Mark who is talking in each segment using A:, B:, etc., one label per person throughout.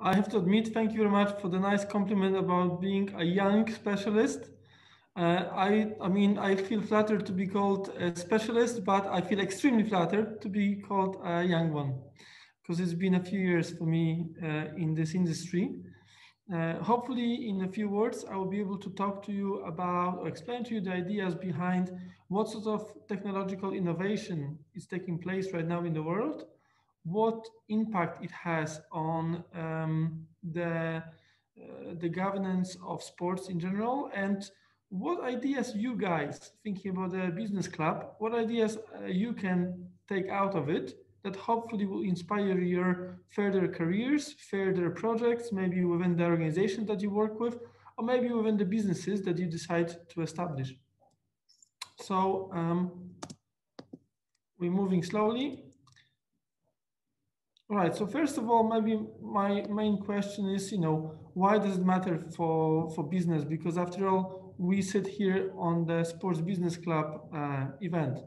A: I have to admit, thank you very much for the nice compliment about being a young specialist. Uh, I, I mean, I feel flattered to be called a specialist, but I feel extremely flattered to be called a young one because it's been a few years for me uh, in this industry. Uh, hopefully, in a few words, I will be able to talk to you about or explain to you the ideas behind what sort of technological innovation is taking place right now in the world, what impact it has on um, the, uh, the governance of sports in general, and what ideas you guys, thinking about the business club, what ideas uh, you can take out of it that hopefully will inspire your further careers, further projects, maybe within the organization that you work with, or maybe within the businesses that you decide to establish. So um, we're moving slowly. All right, so first of all, maybe my main question is, you know, why does it matter for, for business? Because after all, we sit here on the Sports Business Club uh, event.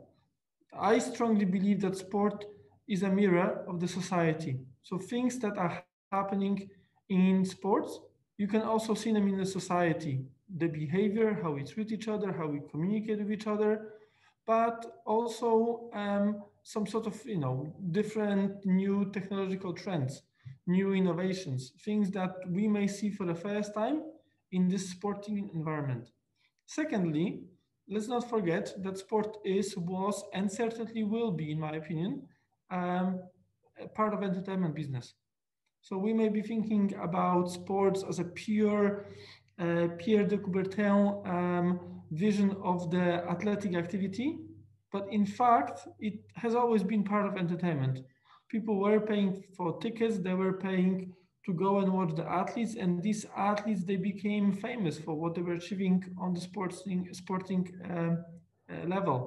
A: I strongly believe that sport is a mirror of the society. So things that are happening in sports, you can also see them in the society. The behavior, how we treat each other, how we communicate with each other, but also um, some sort of, you know, different new technological trends, new innovations, things that we may see for the first time in this sporting environment. Secondly, let's not forget that sport is, was, and certainly will be, in my opinion, um, part of entertainment business. So we may be thinking about sports as a pure uh, Pierre de Coubertin um, vision of the athletic activity, but in fact, it has always been part of entertainment. People were paying for tickets, they were paying to go and watch the athletes, and these athletes they became famous for what they were achieving on the sporting sporting um, uh, level.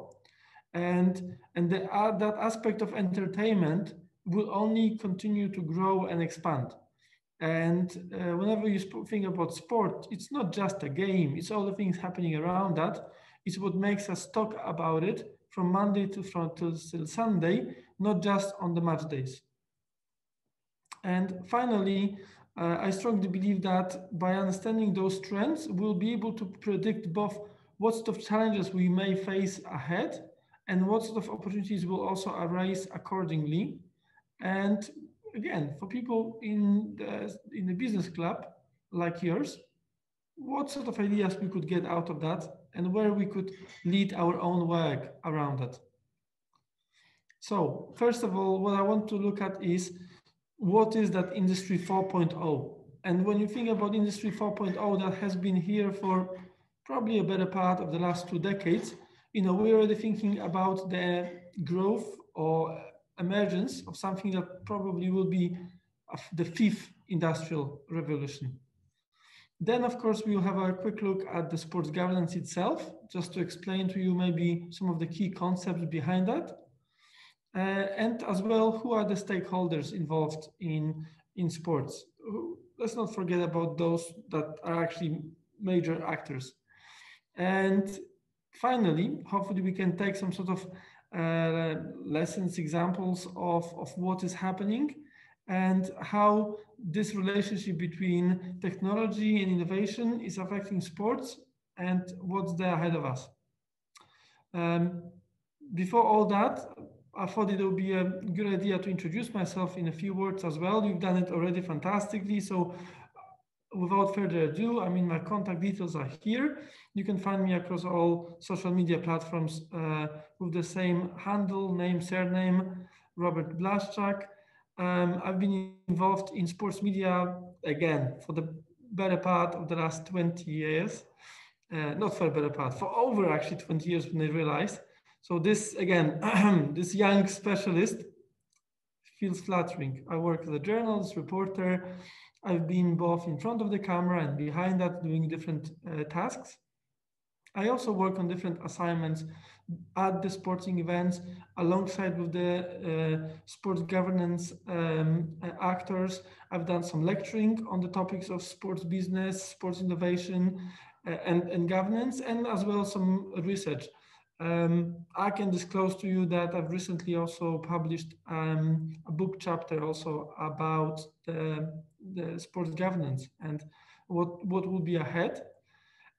A: And and the, uh, that aspect of entertainment will only continue to grow and expand. And uh, whenever you think about sport it's not just a game it's all the things happening around that. It's what makes us talk about it from monday to, from, to sunday not just on the match days and finally uh, i strongly believe that by understanding those trends we'll be able to predict both what sort of challenges we may face ahead and what sort of opportunities will also arise accordingly. And again, for people in the, in the business club like yours, what sort of ideas we could get out of that and where we could lead our own work around that. So first of all, what I want to look at is what is that industry 4.0? And when you think about industry 4.0 that has been here for probably a better part of the last two decades, you know, we're already thinking about the growth or emergence of something that probably will be the fifth industrial revolution. Then, of course, we'll have a quick look at the sports governance itself, just to explain to you maybe some of the key concepts behind that. Uh, and as well, who are the stakeholders involved in, in sports? Let's not forget about those that are actually major actors. And finally, hopefully we can take some sort of uh, lessons, examples of, of what is happening and how this relationship between technology and innovation is affecting sports and what's there ahead of us. Um, before all that, I thought it would be a good idea to introduce myself in a few words as well. You've done it already fantastically. So without further ado, I mean, my contact details are here. You can find me across all social media platforms uh, with the same handle, name, surname, Robert Blaszczak. Um, I've been involved in sports media again for the better part of the last 20 years. Uh, not for a better part, for over actually 20 years when I realized. So this, again, this young specialist feels flattering. I work as a journalist, reporter, I've been both in front of the camera and behind that doing different uh, tasks. I also work on different assignments at the sporting events alongside with the uh, sports governance um, uh, actors. I've done some lecturing on the topics of sports business, sports innovation, uh, and, and governance, and as well some research. Um, I can disclose to you that I've recently also published um, a book chapter also about the, the sports governance and what, what will be ahead.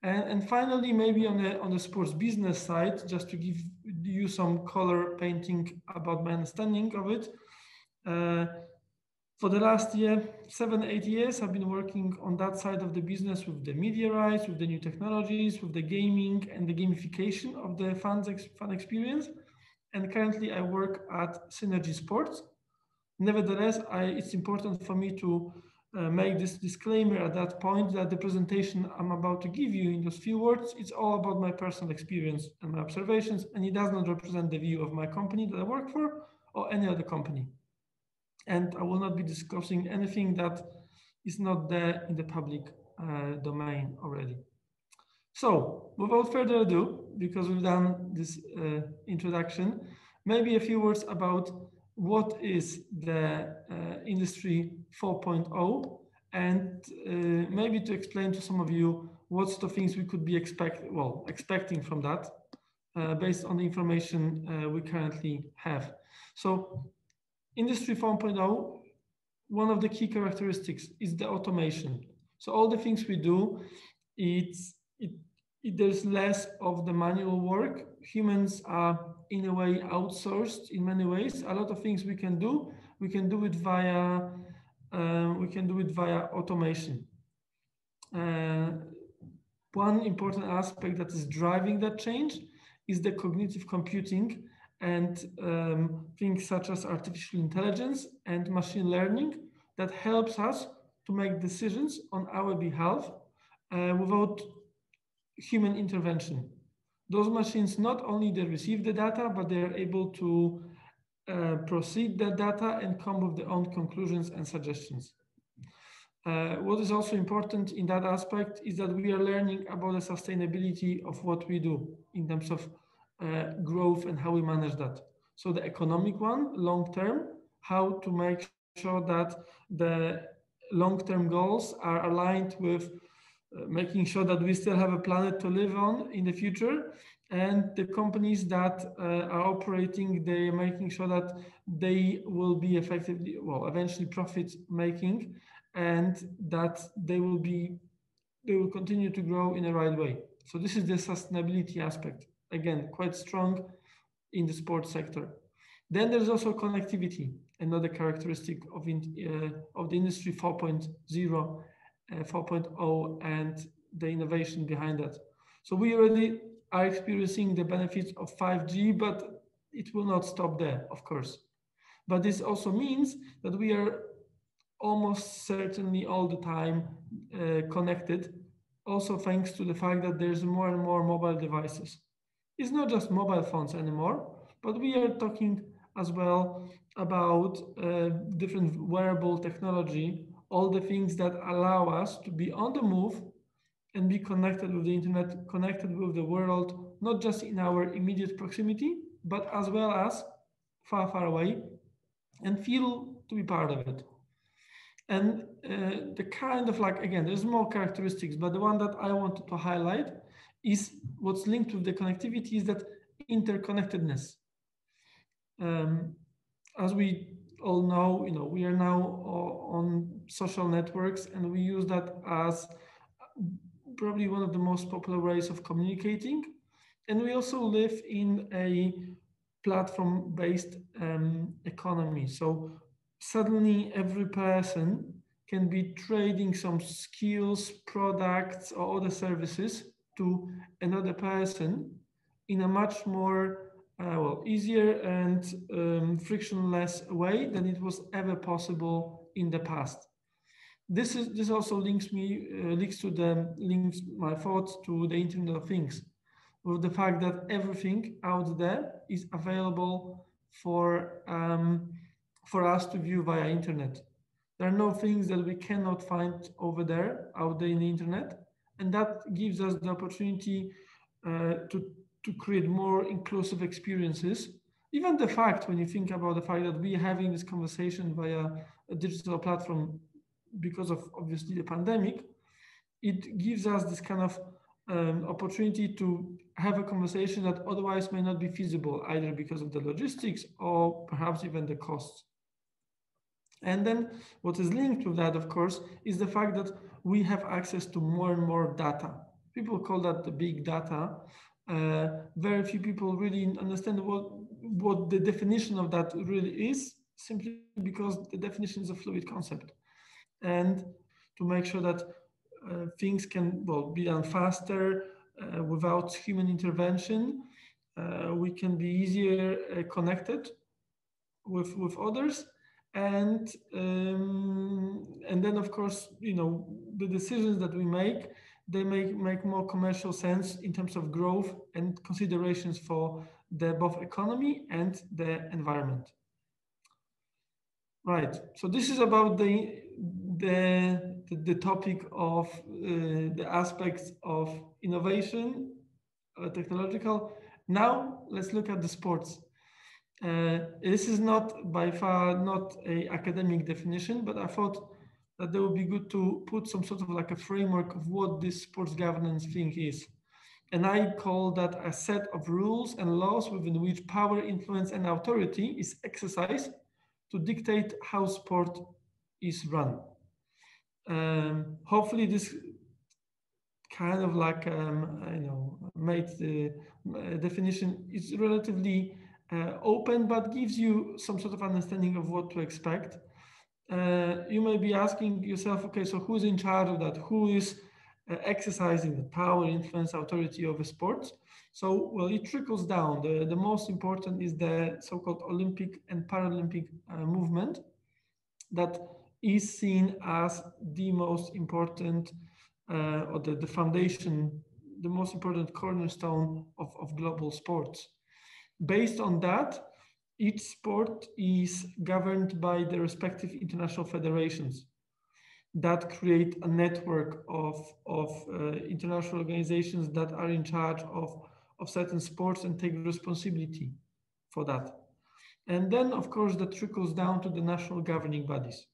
A: And, and finally, maybe on the, on the sports business side, just to give you some color painting about my understanding of it. Uh, for the last year, seven, eight years, I've been working on that side of the business with the media rights, with the new technologies, with the gaming and the gamification of the fans ex fan experience. And currently I work at Synergy Sports. Nevertheless, I, it's important for me to uh, make this disclaimer at that point that the presentation I'm about to give you in those few words, it's all about my personal experience and my observations, and it does not represent the view of my company that I work for or any other company and I will not be discussing anything that is not there in the public uh, domain already. So without further ado, because we've done this uh, introduction, maybe a few words about what is the uh, industry 4.0 and uh, maybe to explain to some of you what's the things we could be expect well expecting from that uh, based on the information uh, we currently have. So Industry 4.0, one of the key characteristics is the automation. So all the things we do, it's, it, it, there's less of the manual work. Humans are in a way outsourced in many ways. A lot of things we can do, we can do it via, uh, we can do it via automation. Uh, one important aspect that is driving that change is the cognitive computing and um, things such as artificial intelligence and machine learning that helps us to make decisions on our behalf uh, without human intervention. Those machines not only they receive the data, but they are able to uh, proceed the data and come with their own conclusions and suggestions. Uh, what is also important in that aspect is that we are learning about the sustainability of what we do in terms of uh, growth and how we manage that. So the economic one, long term, how to make sure that the long-term goals are aligned with making sure that we still have a planet to live on in the future. And the companies that uh, are operating they are making sure that they will be effectively well eventually profit making and that they will be they will continue to grow in the right way. So this is the sustainability aspect. Again, quite strong in the sports sector. Then there's also connectivity, another characteristic of, in, uh, of the industry 4.0, uh, 4.0 and the innovation behind that. So we already are experiencing the benefits of 5G, but it will not stop there, of course. But this also means that we are almost certainly all the time uh, connected, also thanks to the fact that there's more and more mobile devices. It's not just mobile phones anymore, but we are talking as well about uh, different wearable technology, all the things that allow us to be on the move and be connected with the internet, connected with the world, not just in our immediate proximity, but as well as far, far away and feel to be part of it. And uh, the kind of like, again, there's more characteristics, but the one that I wanted to highlight is what's linked with the connectivity is that interconnectedness. Um, as we all know, you know, we are now on social networks and we use that as probably one of the most popular ways of communicating. And we also live in a platform-based um, economy. So suddenly every person can be trading some skills, products, or other services to another person in a much more uh, well easier and um, frictionless way than it was ever possible in the past. This is this also links me uh, links to the links my thoughts to the Internet of Things, with the fact that everything out there is available for um, for us to view via internet. There are no things that we cannot find over there out there in the internet and that gives us the opportunity uh, to, to create more inclusive experiences. Even the fact, when you think about the fact that we are having this conversation via a digital platform because of obviously the pandemic, it gives us this kind of um, opportunity to have a conversation that otherwise may not be feasible, either because of the logistics or perhaps even the costs. And then what is linked to that, of course, is the fact that we have access to more and more data. People call that the big data. Uh, very few people really understand what, what the definition of that really is, simply because the definition is a fluid concept. And to make sure that uh, things can well, be done faster uh, without human intervention, uh, we can be easier uh, connected with, with others and um, and then of course you know the decisions that we make they make make more commercial sense in terms of growth and considerations for the both economy and the environment. Right. So this is about the the the, topic of uh, the aspects of innovation uh, technological. Now let's look at the sports. Uh, this is not by far not a academic definition, but I thought that it would be good to put some sort of like a framework of what this sports governance thing is. And I call that a set of rules and laws within which power, influence, and authority is exercised to dictate how sport is run. Um, hopefully, this kind of like um, you know made the uh, definition is relatively uh, open, but gives you some sort of understanding of what to expect. Uh, you may be asking yourself, okay, so who's in charge of that? Who is uh, exercising the power, influence, authority over sports? So, well, it trickles down. The, the most important is the so-called Olympic and Paralympic uh, movement that is seen as the most important uh, or the, the foundation, the most important cornerstone of, of global sports. Based on that, each sport is governed by the respective international federations that create a network of, of uh, international organizations that are in charge of, of certain sports and take responsibility for that. And then, of course, that trickles down to the national governing bodies.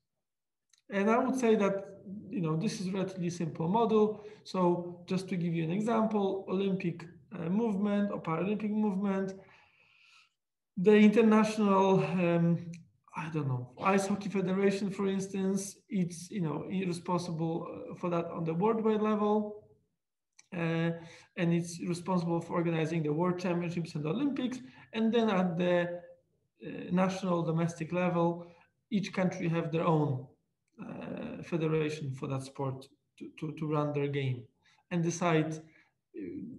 A: And I would say that, you know, this is a relatively simple model. So just to give you an example, Olympic uh, movement or Paralympic movement the international um, I don't know ice hockey federation, for instance, it's you know responsible uh, for that on the worldwide level, uh, and it's responsible for organizing the World Championships and Olympics. And then at the uh, national domestic level, each country have their own uh, federation for that sport to, to, to run their game and decide uh,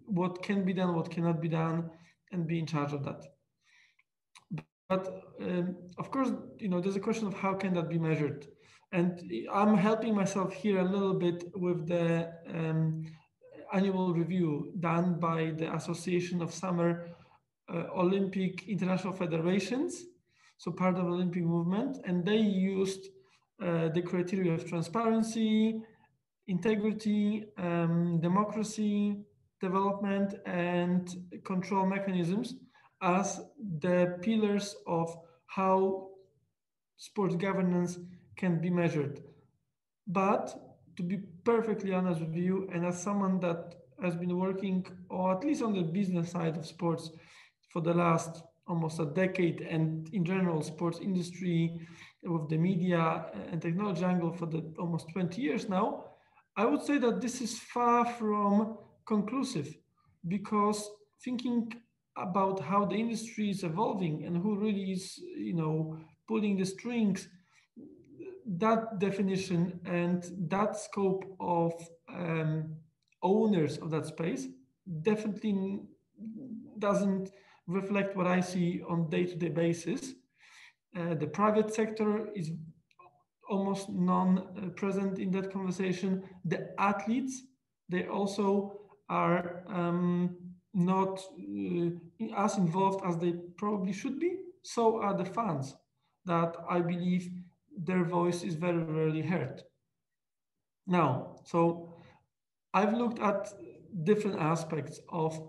A: what can be done, what cannot be done, and be in charge of that. But um, of course, you know, there's a question of how can that be measured, and I'm helping myself here a little bit with the um, annual review done by the Association of Summer uh, Olympic International Federations, so part of Olympic movement, and they used uh, the criteria of transparency, integrity, um, democracy, development, and control mechanisms as the pillars of how sports governance can be measured. But to be perfectly honest with you, and as someone that has been working, or at least on the business side of sports for the last almost a decade, and in general, sports industry with the media and technology angle for the almost 20 years now, I would say that this is far from conclusive because thinking about how the industry is evolving and who really is, you know, pulling the strings, that definition and that scope of um, owners of that space definitely doesn't reflect what I see on day-to-day basis. Uh, the private sector is almost non-present in that conversation. The athletes, they also are um, not uh, as involved as they probably should be. So are the fans that I believe their voice is very rarely heard. Now, so I've looked at different aspects of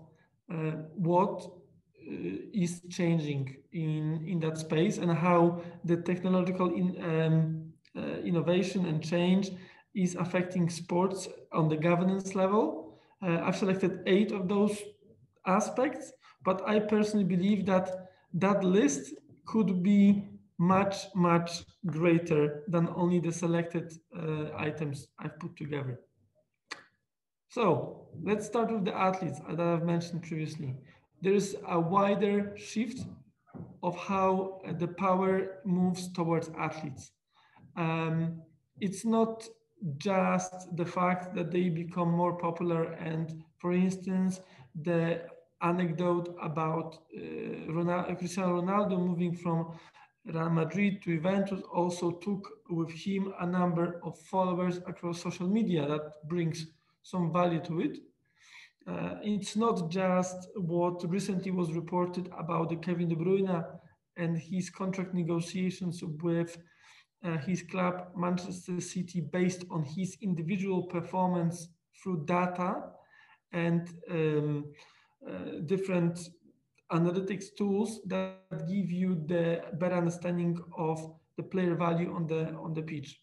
A: uh, what uh, is changing in, in that space and how the technological in, um, uh, innovation and change is affecting sports on the governance level Uh, I've selected eight of those aspects, but I personally believe that that list could be much, much greater than only the selected uh, items I've put together. So let's start with the athletes that I've mentioned previously. There is a wider shift of how the power moves towards athletes. Um, it's not just the fact that they become more popular and for instance the anecdote about uh, Ronaldo, Cristiano Ronaldo moving from Real Madrid to Juventus also took with him a number of followers across social media that brings some value to it. Uh, it's not just what recently was reported about the Kevin De Bruyne and his contract negotiations with uh, his club Manchester City based on his individual performance through data and um, different analytics tools that give you the better understanding of the player value on the on the pitch.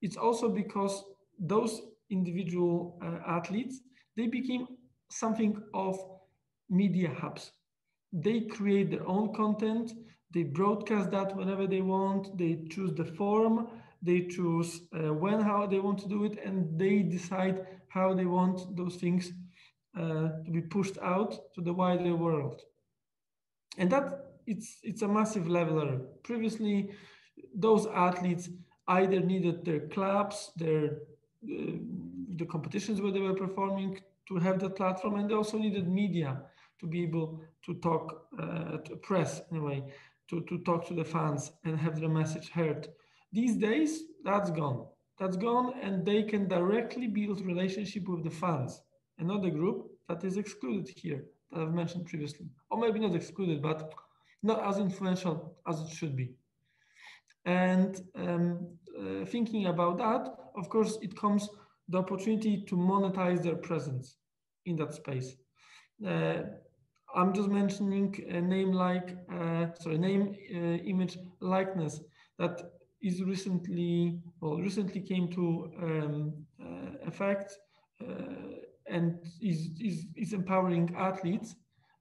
A: It's also because those individual uh, athletes they became something of media hubs. They create their own content. They broadcast that whenever they want. They choose the form. They choose uh, when, how they want to do it, and they decide how they want those things uh, to be pushed out to the wider world. And that it's it's a massive leveler. Previously, those athletes either needed their clubs, their uh, the competitions where they were performing to have that platform, and they also needed media to be able to talk uh, to press in a way to, to talk to the fans and have their message heard. These days, that's gone. That's gone, and they can directly build relationship with the fans another group that is excluded here that I've mentioned previously, or maybe not excluded, but not as influential as it should be. And um, uh, thinking about that, of course, it comes the opportunity to monetize their presence in that space. Uh, I'm just mentioning a name like, uh, sorry, name, uh, image, likeness that is recently, well, recently came to um, uh, effect uh, and is, is, is empowering athletes,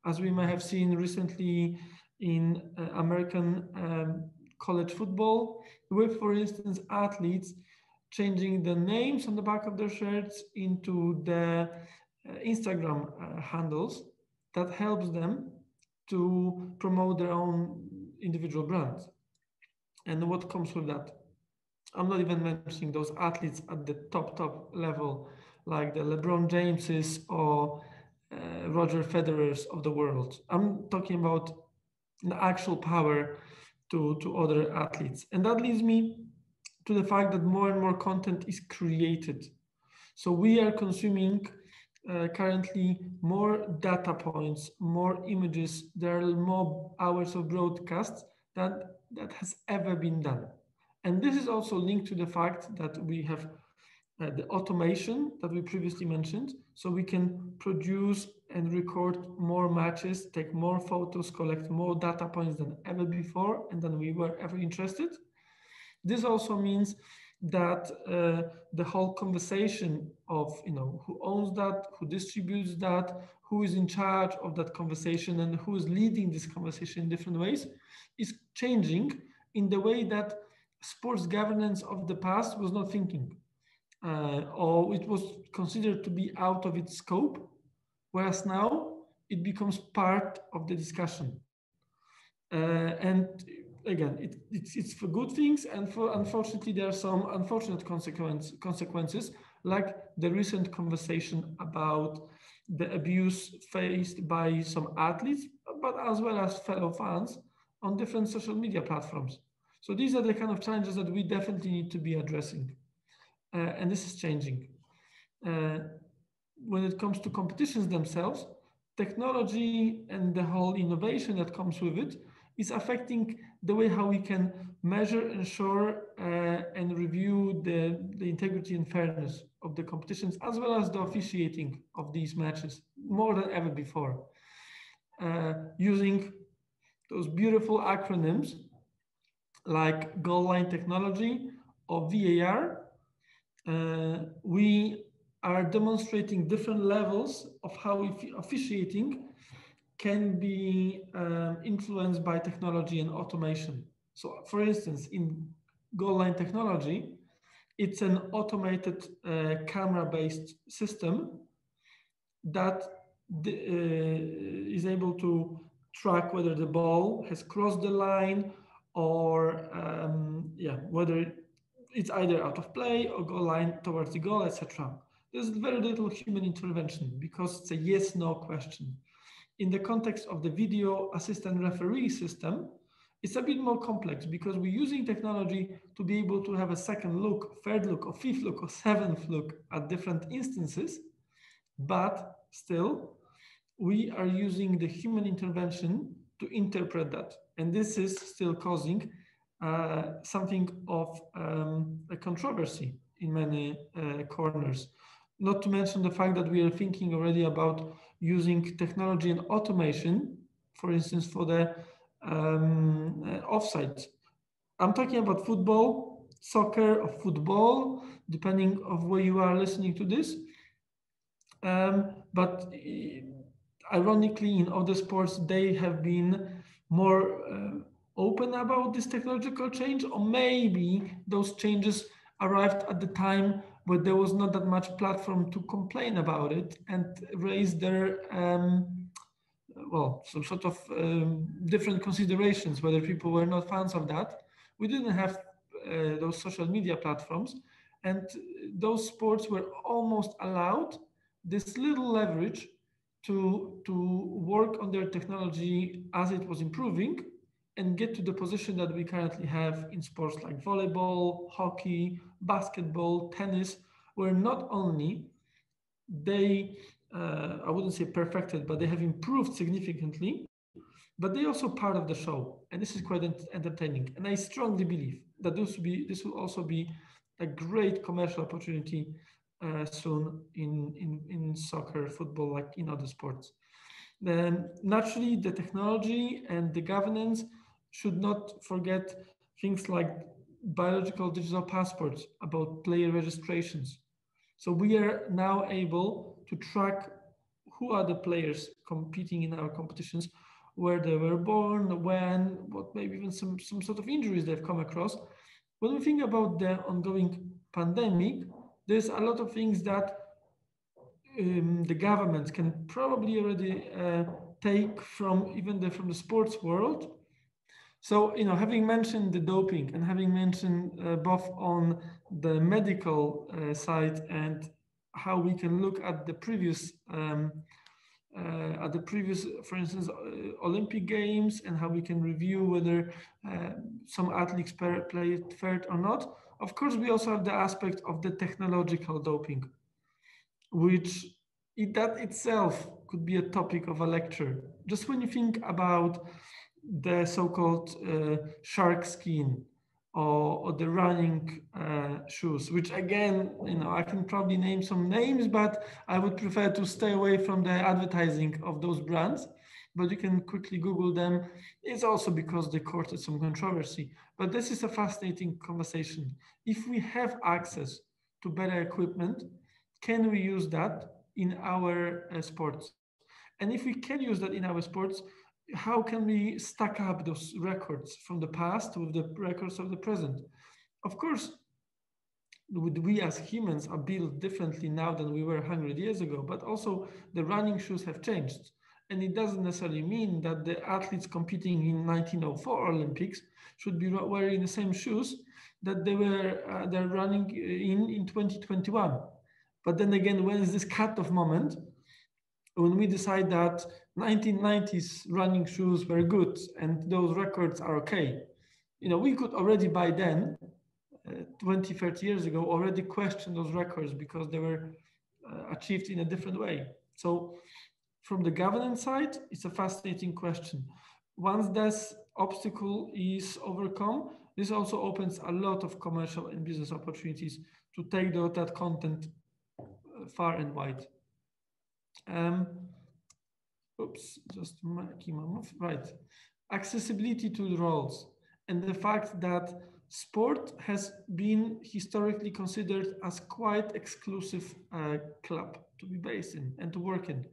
A: as we may have seen recently in uh, American um, college football, with, for instance, athletes changing the names on the back of their shirts into the uh, Instagram uh, handles that helps them to promote their own individual brands. And what comes with that? I'm not even mentioning those athletes at the top, top level like the LeBron Jameses or uh, Roger Federers of the world. I'm talking about the actual power to, to other athletes. And that leads me to the fact that more and more content is created. So we are consuming uh, currently more data points, more images. There are more hours of broadcast than that has ever been done. And this is also linked to the fact that we have uh, the automation that we previously mentioned. So we can produce and record more matches, take more photos, collect more data points than ever before and than we were ever interested. This also means that uh, the whole conversation of you know who owns that, who distributes that, who is in charge of that conversation, and who is leading this conversation in different ways is changing in the way that sports governance of the past was not thinking uh, or it was considered to be out of its scope, whereas now it becomes part of the discussion. Uh, and again, it, it's, it's for good things, and for unfortunately, there are some unfortunate consequence, consequences, like the recent conversation about the abuse faced by some athletes, but as well as fellow fans on different social media platforms. So these are the kind of challenges that we definitely need to be addressing. Uh, and this is changing. Uh, when it comes to competitions themselves, technology and the whole innovation that comes with it is affecting the way how we can measure, ensure, uh, and review the, the integrity and fairness of the competitions, as well as the officiating of these matches more than ever before. Uh, using those beautiful acronyms like goal line technology or VAR, uh, we are demonstrating different levels of how officiating can be um, influenced by technology and automation. So for instance, in goal line technology, it's an automated uh, camera-based system that uh, is able to track whether the ball has crossed the line or um, yeah, whether it's either out of play or goal line towards the goal, etc. There's very little human intervention because it's a yes/no question. In the context of the video assistant referee system, it's a bit more complex because we're using technology to be able to have a second look, third look, or fifth look, or seventh look at different instances. But still, we are using the human intervention to interpret that. And this is still causing something of um, a controversy in many uh, corners. Not to mention the fact that we are thinking already about using technology and automation, for instance, for the um, uh. I'm talking about football, soccer, or football, depending of where you are listening to this. Um, but uh, ironically, in other sports, they have been more uh, open about this technological change, or maybe those changes arrived at the time where there was not that much platform to complain about it and raise their um, well, some sort of um, different considerations, whether people were not fans of that. We didn't have uh, those social media platforms, and those sports were almost allowed this little leverage to, to work on their technology as it was improving and get to the position that we currently have in sports like volleyball, hockey, basketball, tennis, where not only they uh, I wouldn't say perfected, but they have improved significantly. But they are also part of the show, and this is quite entertaining. And I strongly believe that this will be this will also be a great commercial opportunity uh, soon in, in in soccer, football, like in other sports. Then naturally, the technology and the governance should not forget things like biological digital passports about player registrations. So we are now able to track who are the players competing in our competitions, where they were born, when, what maybe even some, some sort of injuries they've come across. When we think about the ongoing pandemic, there's a lot of things that um, the government can probably already uh, take from even the, from the sports world. So, you know, having mentioned the doping and having mentioned uh, both on the medical uh, side and how we can look at the previous um, uh, at the previous, for instance, uh, Olympic Games and how we can review whether uh, some athletes played fair or not. Of course, we also have the aspect of the technological doping, which that itself could be a topic of a lecture. Just when you think about the so-called uh, shark skin or, or the running uh, shoes, which again, you know, I can probably name some names, but I would prefer to stay away from the advertising of those brands. But you can quickly Google them. It's also because they courted some controversy. But this is a fascinating conversation. If we have access to better equipment, can we use that in our uh, sports? And if we can use that in our sports, how can we stack up those records from the past with the records of the present? Of course, we as humans are built differently now than we were 100 years ago, but also the running shoes have changed. And it doesn't necessarily mean that the athletes competing in 1904 Olympics should be wearing the same shoes that they were uh, they're running in in 2021. But then again, when is this cut-off moment when we decide that 1990s running shoes were good and those records are okay. You know, we could already by then, uh, 20, 30 years ago, already question those records because they were uh, achieved in a different way. So from the governance side, it's a fascinating question. Once this obstacle is overcome, this also opens a lot of commercial and business opportunities to take that content uh, far and wide. Um, oops, just making my move, right. Accessibility to the roles and the fact that sport has been historically considered as quite exclusive uh, club to be based in and to work in.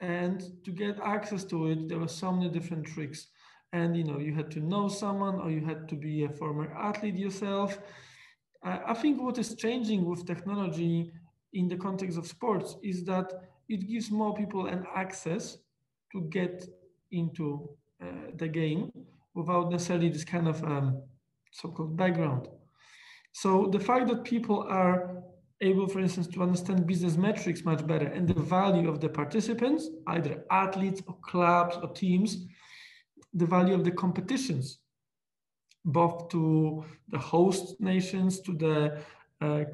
A: And to get access to it, there were so many different tricks. And you know, you had to know someone or you had to be a former athlete yourself. I think what is changing with technology in the context of sports is that it gives more people an access to get into uh, the game without necessarily this kind of um, so-called background. So the fact that people are able, for instance, to understand business metrics much better and the value of the participants, either athletes or clubs or teams, the value of the competitions, both to the host nations, to the uh,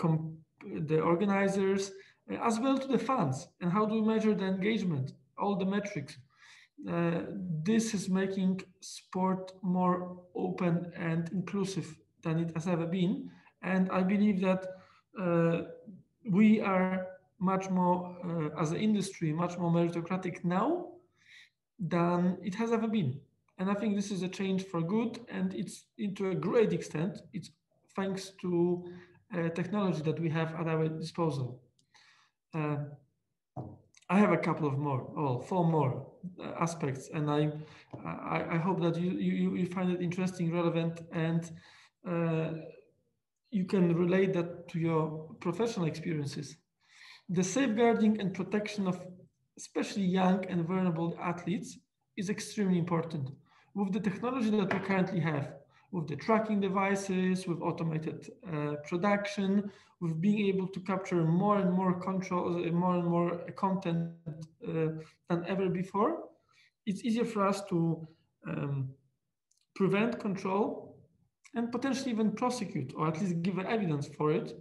A: the organizers, as well to the fans, and how do we measure the engagement, all the metrics. Uh, this is making sport more open and inclusive than it has ever been. And I believe that uh, we are much more, uh, as an industry, much more meritocratic now than it has ever been. And I think this is a change for good, and it's to a great extent, it's thanks to uh, technology that we have at our disposal. Uh, I have a couple of more, well, four more uh, aspects, and I, I, I, hope that you, you, you find it interesting, relevant, and uh, you can relate that to your professional experiences. The safeguarding and protection of especially young and vulnerable athletes is extremely important. With the technology that we currently have, with the tracking devices, with automated uh, production, with being able to capture more and more control, uh, more and more content uh, than ever before, it's easier for us to um, prevent, control, and potentially even prosecute, or at least give evidence for it,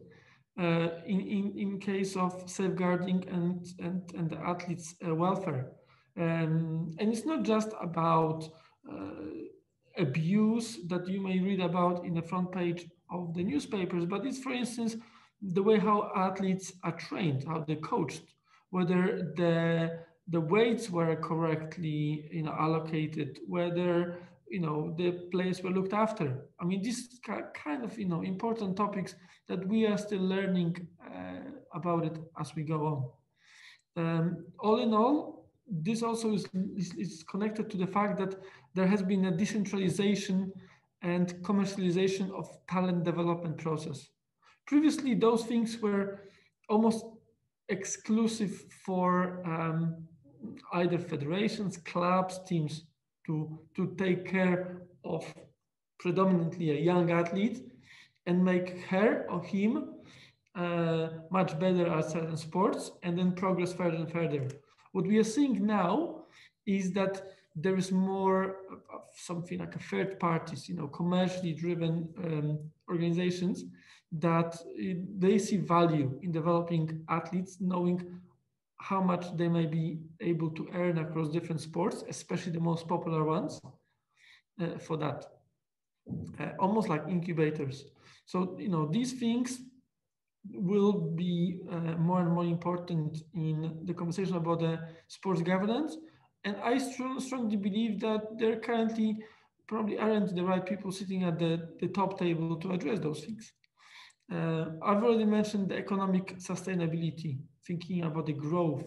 A: uh, in, in, in case of safeguarding and, and, and the athlete's uh, welfare. Um, and it's not just about uh, abuse that you may read about in the front page of the newspapers, but it's, for instance, the way how athletes are trained, how they're coached, whether the the weights were correctly you know allocated, whether you know the players were looked after. I mean, these kind of you know important topics that we are still learning uh, about it as we go on. Um, all in all, this also is, is, is connected to the fact that there has been a decentralization and commercialization of talent development process. Previously, those things were almost exclusive for um, either federations, clubs, teams to, to take care of predominantly a young athlete and make her or him uh, much better at certain sports and then progress further and further. What we are seeing now is that there is more of something like a third parties, you know, commercially driven um, organizations that they see value in developing athletes, knowing how much they may be able to earn across different sports, especially the most popular ones, uh, for that. Uh, almost like incubators. So, you know, these things will be uh, more and more important in the conversation about the sports governance and I strong, strongly believe that there currently probably aren't the right people sitting at the, the top table to address those things. Uh, I've already mentioned the economic sustainability, thinking about the growth.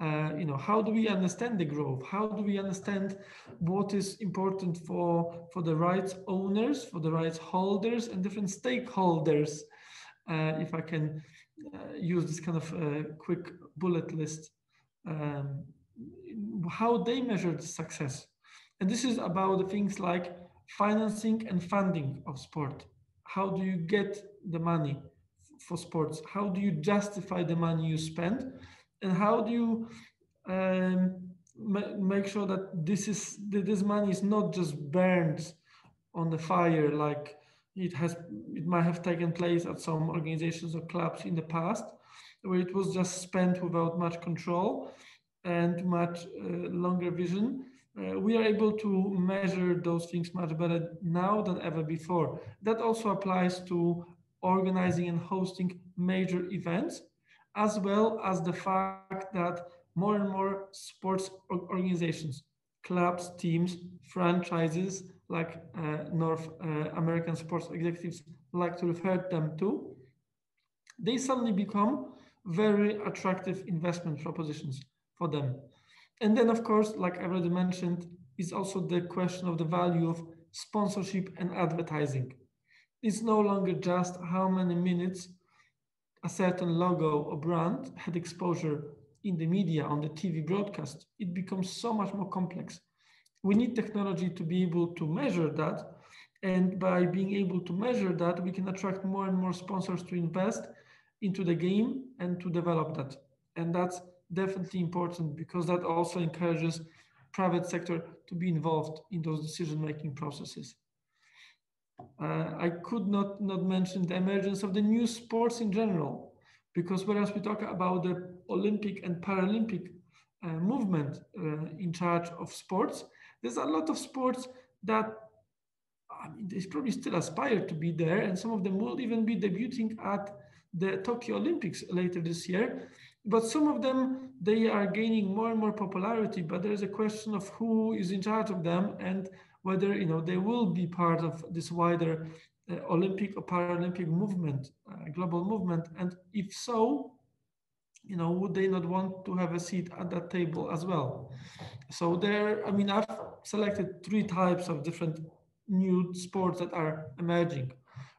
A: Uh, you know, how do we understand the growth? How do we understand what is important for, for the rights owners, for the rights holders, and different stakeholders? Uh, if I can uh, use this kind of uh, quick bullet list um, how they measure success. And this is about things like financing and funding of sport. How do you get the money for sports? How do you justify the money you spend? And how do you um, make sure that this is that this money is not just burned on the fire like it has it might have taken place at some organizations or clubs in the past where it was just spent without much control and much uh, longer vision, uh, we are able to measure those things much better now than ever before. That also applies to organizing and hosting major events, as well as the fact that more and more sports organizations, clubs, teams, franchises like uh, North uh, American sports executives like to refer them to, they suddenly become very attractive investment propositions for them. And then, of course, like I already mentioned, is also the question of the value of sponsorship and advertising. It's no longer just how many minutes a certain logo or brand had exposure in the media on the TV broadcast. It becomes so much more complex. We need technology to be able to measure that. And by being able to measure that, we can attract more and more sponsors to invest into the game and to develop that. And that's definitely important because that also encourages private sector to be involved in those decision-making processes. Uh, I could not, not mention the emergence of the new sports in general, because whereas we talk about the Olympic and Paralympic uh, movement uh, in charge of sports, there's a lot of sports that I mean, they probably still aspire to be there, and some of them will even be debuting at the Tokyo Olympics later this year. But some of them, they are gaining more and more popularity, but there's a question of who is in charge of them and whether you know they will be part of this wider uh, Olympic or Paralympic movement, uh, global movement, and if so, you know, would they not want to have a seat at that table as well? So there, I mean, I've selected three types of different new sports that are emerging.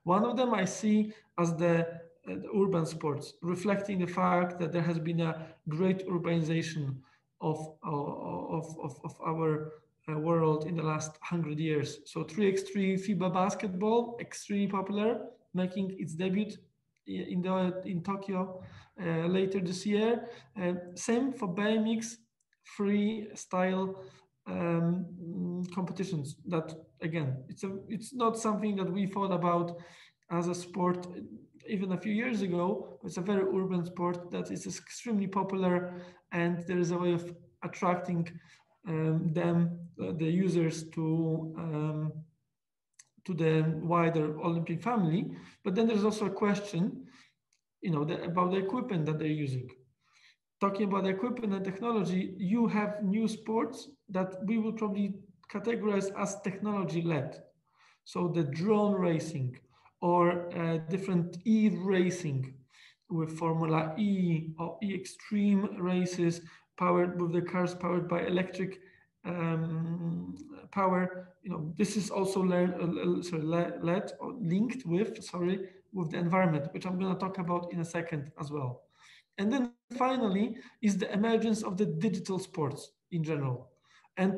A: One of them I see as the urban sports, reflecting the fact that there has been a great urbanization of, of, of, of our uh, world in the last 100 years. So 3x3 FIBA basketball, extremely popular, making its debut in, the, in Tokyo uh, later this year. Uh, same for BMX freestyle um, competitions that again it's a it's not something that we thought about as a sport even a few years ago. It's a very urban sport that is extremely popular, and there is a way of attracting um, them, uh, the users, to um, to the wider Olympic family. But then there's also a question, you know, the, about the equipment that they're using. Talking about equipment and technology, you have new sports that we will probably categorize as technology-led. So the drone racing, or uh, different e-racing with Formula E or E-Extreme races powered with the cars powered by electric um, power. You know, this is also uh, sorry, led linked with, sorry, with the environment, which I'm going to talk about in a second as well. And then finally is the emergence of the digital sports in general. And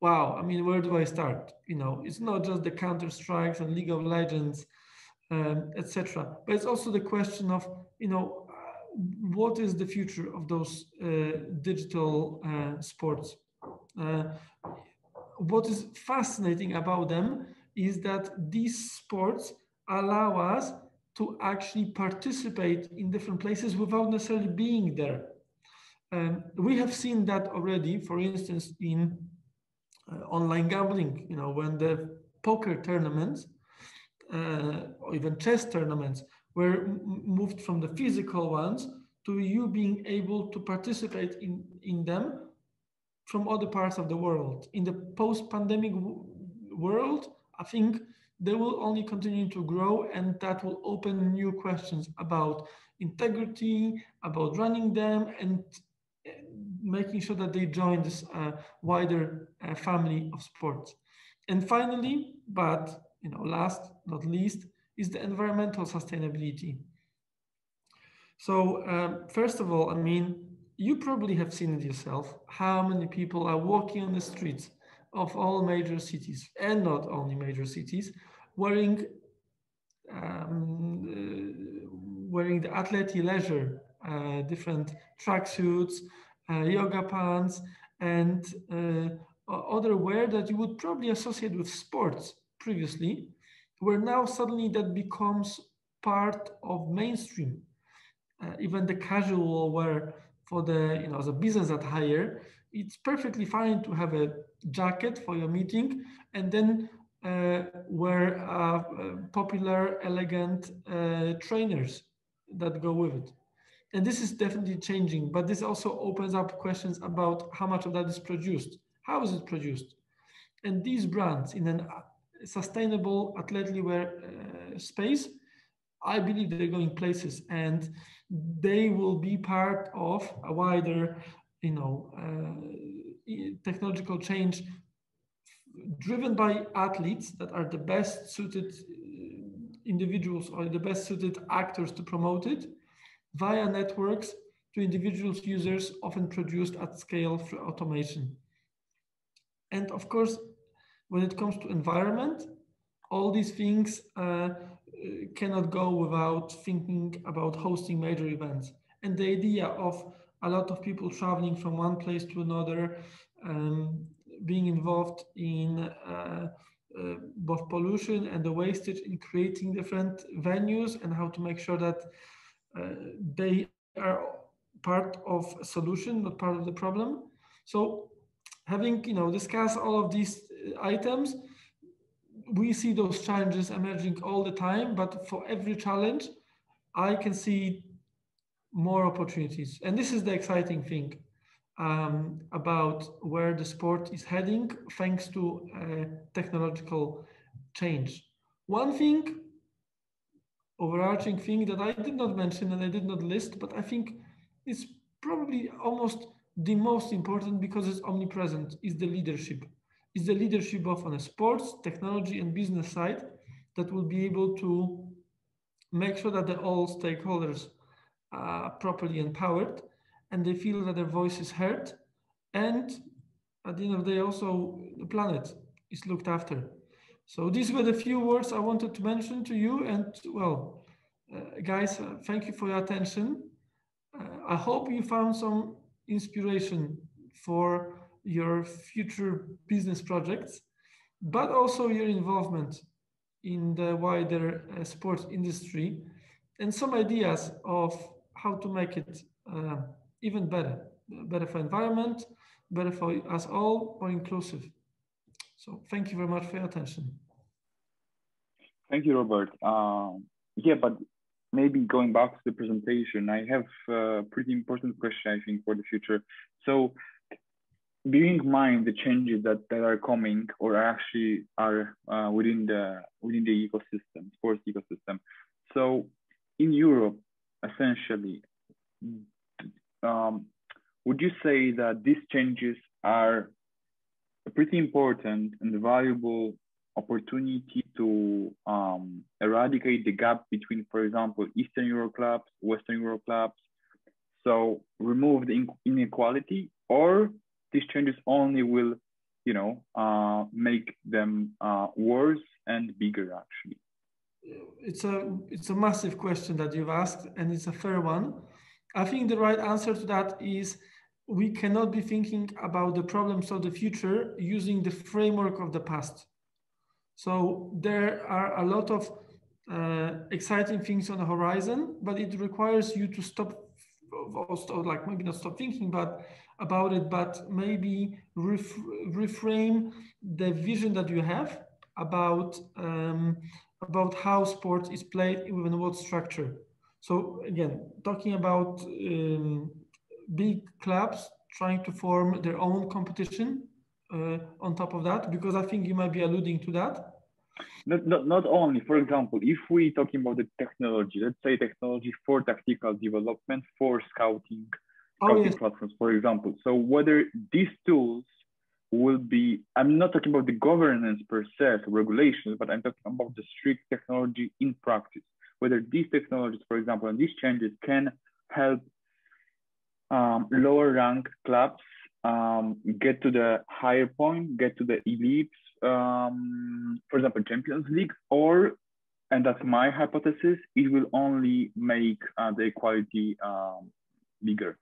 A: wow, I mean, where do I start? You know, it's not just the Counter Strikes and League of Legends, um, etc. But it's also the question of, you know, uh, what is the future of those uh, digital uh, sports? Uh, what is fascinating about them is that these sports allow us to actually participate in different places without necessarily being there. Um, we have seen that already, for instance, in uh, online gambling, you know, when the poker tournaments or even chess tournaments were moved from the physical ones to you being able to participate in, in them from other parts of the world. In the post-pandemic world, I think they will only continue to grow and that will open new questions about integrity, about running them and uh, making sure that they join this uh, wider uh, family of sports. And finally, but you know, last not least, is the environmental sustainability. So um, first of all, I mean, you probably have seen it yourself, how many people are walking on the streets of all major cities, and not only major cities, wearing um, uh, wearing the athletic leisure, uh, different tracksuits, uh, yoga pants, and uh, other wear that you would probably associate with sports previously, where now suddenly that becomes part of mainstream. Uh, even the casual wear for the, you know, a business attire, it's perfectly fine to have a jacket for your meeting and then uh, wear uh, popular, elegant uh, trainers that go with it. And this is definitely changing, but this also opens up questions about how much of that is produced. How is it produced? And these brands in a sustainable athletic wear uh, space, I believe they're going places and they will be part of a wider, you know, uh, technological change driven by athletes that are the best suited uh, individuals or the best suited actors to promote it via networks to individuals users often produced at scale through automation. And of course, when it comes to environment, all these things uh, cannot go without thinking about hosting major events. And the idea of a lot of people traveling from one place to another, um, being involved in uh, uh, both pollution and the wastage in creating different venues and how to make sure that uh, they are part of a solution, not part of the problem. So having you know discussed all of these uh, items, we see those challenges emerging all the time, but for every challenge, I can see more opportunities. And this is the exciting thing um, about where the sport is heading thanks to uh, technological change. One thing, overarching thing that I did not mention and I did not list, but I think it's probably almost the most important because it's omnipresent is the leadership. Is the leadership both on a sports, technology, and business side that will be able to make sure that the all stakeholders are properly empowered and they feel that their voice is heard. And at the end of the day, also the planet is looked after. So these were the few words I wanted to mention to you. And well, uh, guys, uh, thank you for your attention. Uh, I hope you found some inspiration for your future business projects, but also your involvement in the wider uh, sports industry and some ideas of how to make it uh, even better, better for environment, better for us all, more inclusive. So thank you very much for your attention.
B: Thank you, Robert. Um, yeah, but maybe going back to the presentation, I have a pretty important question, I think, for the future. So bearing in mind the changes that, that are coming or actually are uh, within the within the ecosystem, sports ecosystem. So in Europe, essentially, um, would you say that these changes are a pretty important and valuable opportunity to um, eradicate the gap between, for example, Eastern Euro clubs, Western Euro clubs. So remove the inequality, or these changes only will, you know, uh, make them uh, worse and bigger actually.
A: It's a it's a massive question that you've asked, and it's a fair one. I think the right answer to that is we cannot be thinking about the problems of the future using the framework of the past. So there are a lot of uh, exciting things on the horizon, but it requires you to stop, or like maybe not stop thinking, but about it, but maybe ref reframe the vision that you have about um, about how sport is played within what structure. So again, talking about um, big clubs trying to form their own competition uh, on top of that, because I think you might be alluding to that.
B: Not, not, not only, for example, if we talking about the technology, let's say technology for tactical development, for scouting, scouting oh, yes. platforms, for example. So whether these tools will be, I'm not talking about the governance per se, so regulations, but I'm talking about the strict technology in practice whether these technologies, for example, and these changes can help um, lower rank clubs um, get to the higher point, get to the elites, um, for example, Champions League, or, and that's my hypothesis, it will only make uh, the equality um, bigger.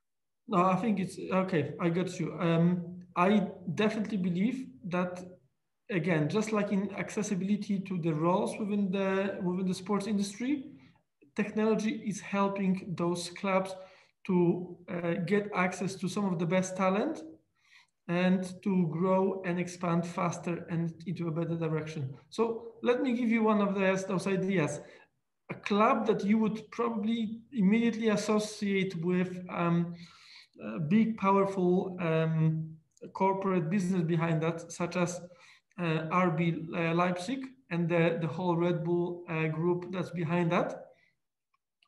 A: No, I think it's okay. I got you. Um, I definitely believe that again, just like in accessibility to the roles within the within the sports industry, technology is helping those clubs to uh, get access to some of the best talent and to grow and expand faster and into a better direction. So let me give you one of those, those ideas. A club that you would probably immediately associate with um, a big, powerful um, corporate business behind that, such as uh, RB uh, Leipzig and the, the whole Red Bull uh, group that's behind that.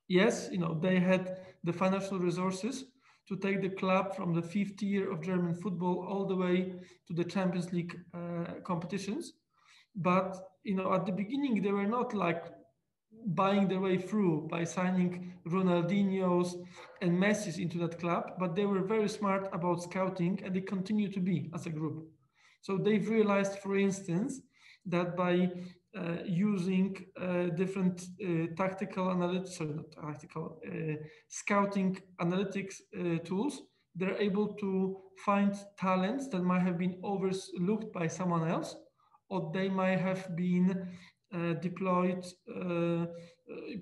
A: Yes, you know, they had the financial resources to take the club from the fifth year of German football all the way to the Champions League competitions. But you know, at the beginning, they were not like buying their way through by signing Ronaldinho's and Messi's into that club, but they were very smart about scouting and they continue to be as a group. So they've realized, for instance, that by uh, using uh, different uh, tactical analytics, sorry, not tactical, uh, scouting analytics uh, tools, they're able to find talents that might have been overlooked by someone else, or they might have been uh, deployed.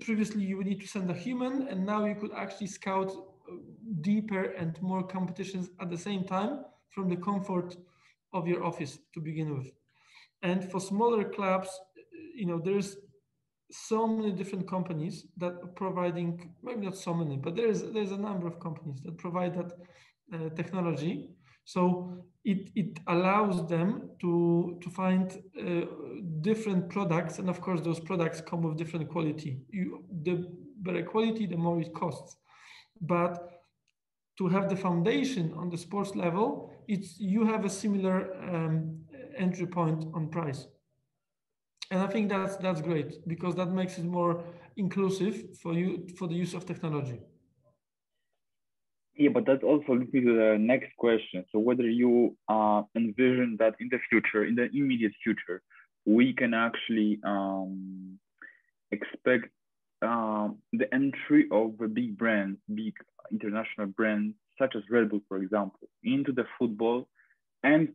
A: previously, you would need to send a human, and now you could actually scout deeper and more competitions at the same time from the comfort of your office to begin with. And for smaller clubs, you know, there's so many different companies that are providing, maybe not so many, but there's there's a number of companies that provide that uh, technology. So it, it allows them to to find uh, different products, and of course those products come with different quality. You, the better quality, the more it costs. But to have the foundation on the sports level, it's you have a similar um, entry point on price. And I think that's that's great because that makes it more inclusive for you for the use of technology.
B: Yeah, but that also leads me to the next question. So whether you uh, envision that in the future, in the immediate future, we can actually um, expect um, the entry of a big brand, big international brands such as Red Bull, for example, into the football and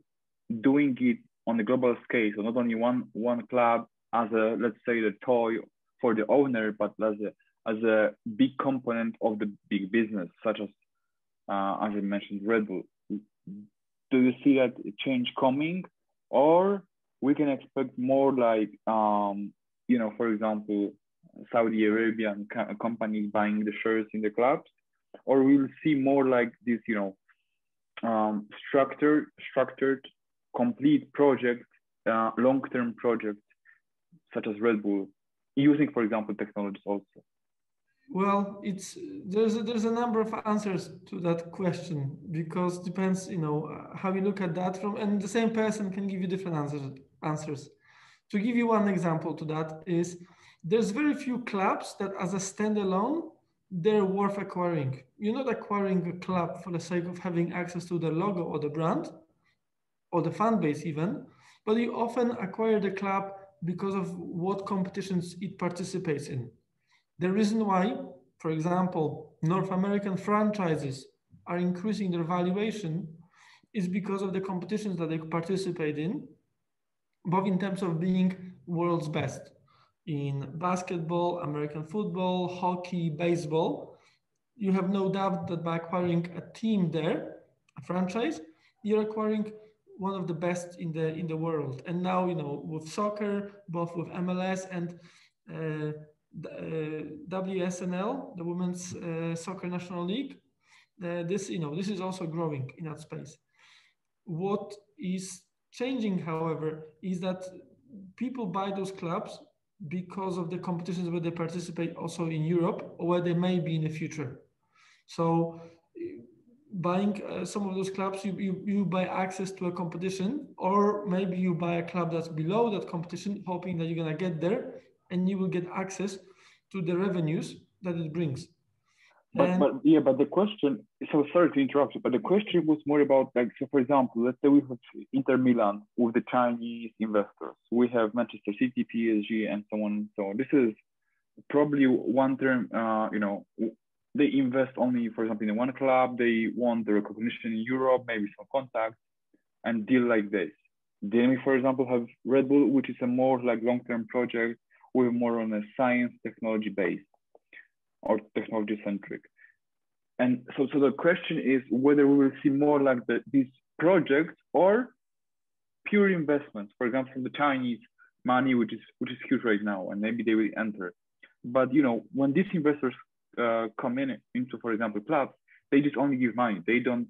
B: doing it on a global scale. So not only one one club as a let's say the toy for the owner, but as a as a big component of the big business, such as as I mentioned, Red Bull. Do you see that change coming, or we can expect more like um, you know, for example, Saudi Arabian companies buying the shares in the clubs, or we'll see more like this, you know, um, structured, structured, complete project, uh, long-term project, such as Red Bull, using, for example, technologies also.
A: Well, it's there's a, there's a number of answers to that question because depends, you know, uh, how you look at that from, and the same person can give you different answers. Answers. To give you one example to that is there's very few clubs that as a standalone they're worth acquiring. You're not acquiring a club for the sake of having access to the logo or the brand or the fan base even, but you often acquire the club because of what competitions it participates in. The reason why, for example, North American franchises are increasing their valuation is because of the competitions that they participate in, both in terms of being world's best in basketball, American football, hockey, baseball, you have no doubt that by acquiring a team there, a franchise, you're acquiring one of the best in the in the world. And now, you know, with soccer, both with MLS and uh, WSNL, the Women's uh, Soccer National League, uh, this you know this is also growing in that space. What is changing, however, is that people buy those clubs because of the competitions where they participate also in Europe or where they may be in the future. So buying uh, some of those clubs, you, you, you buy access to a competition, or maybe you buy a club that's below that competition, hoping that you're going to get there and you will get access to the revenues that it brings.
B: But, but yeah, but the question, so sorry to interrupt you, but the question was more about like, so for example, let's say we have Inter Milan with the Chinese investors. We have Manchester City, PSG, and so on and so on. This is probably one term, uh, you know, they invest only, for example, in one club. They want the recognition in Europe, maybe some contacts, and deal like this. Then we, for example, have Red Bull, which is a more like long-term project with more on a science technology base or technology centric. And so, so the question is whether we will see more like the, these projects or pure investments, for example, the Chinese money, which is which is huge right now, and maybe they will enter. But you know, when these investors uh, come in into, for example, clubs, they just only give money. They don't,